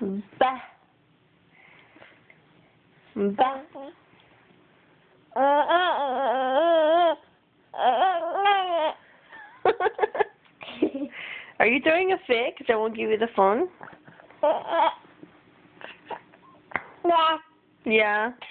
Ba. Ba. Are you throwing a fit because I won't give you the phone? Yeah.